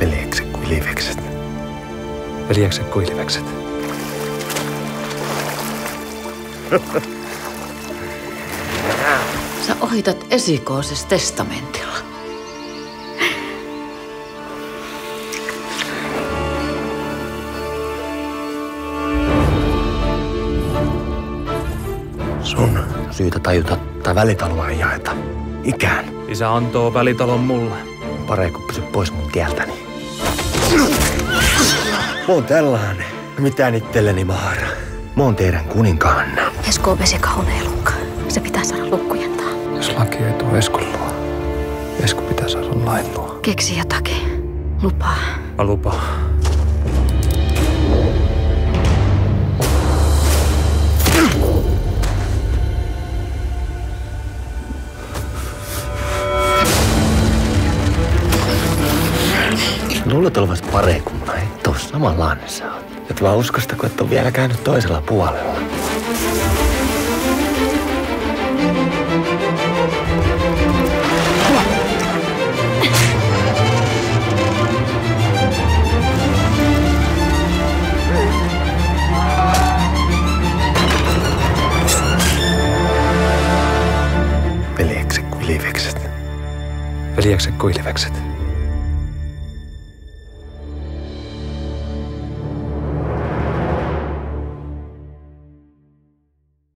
Veljekset kuin ilvekset. Sä ohitat esikooses testamentilla. Sun syytä tajuta, että välitaloa ei jaeta. Ikään. Isä antoo välitalon mulle. Paree kun pysy pois mun tieltäni. Mä oon tällainen. Mitään itselleni maara. Mä oon teidän kuninkaanne. Esko on vesikaunelukka. Se pitää saada lukkujentaa. Jos laki ei tuo Eskon luo, Esko pitää saada lain luo. Keksi jotakin. Lupaa. Mä lupaan. Luulet olevas paree kuin mä. Et oo samanlainen sä oot. Et vaan uskosta, kun et oo vielä käynyt toisella puolella. Veljekset kuin livekset. Veljekset kuin ilvekset.